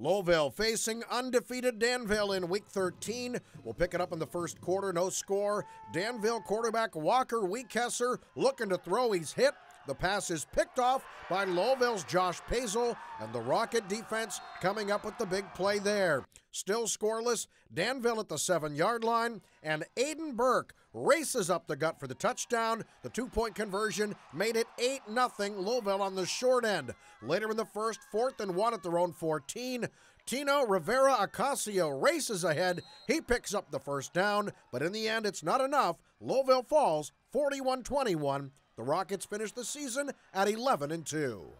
Lowellville facing undefeated Danville in week 13. We'll pick it up in the first quarter, no score. Danville quarterback Walker Weekesser looking to throw. He's hit. The pass is picked off by Lowellville's Josh Pazel, and the Rocket defense coming up with the big play there. Still scoreless, Danville at the seven yard line, and Aiden Burke races up the gut for the touchdown. The two point conversion made it 8 0 Lowellville on the short end. Later in the first, fourth and one at their own 14. Tino Rivera Acasio races ahead. He picks up the first down, but in the end, it's not enough. Lowellville falls 41 21. The Rockets finished the season at 11 and 2.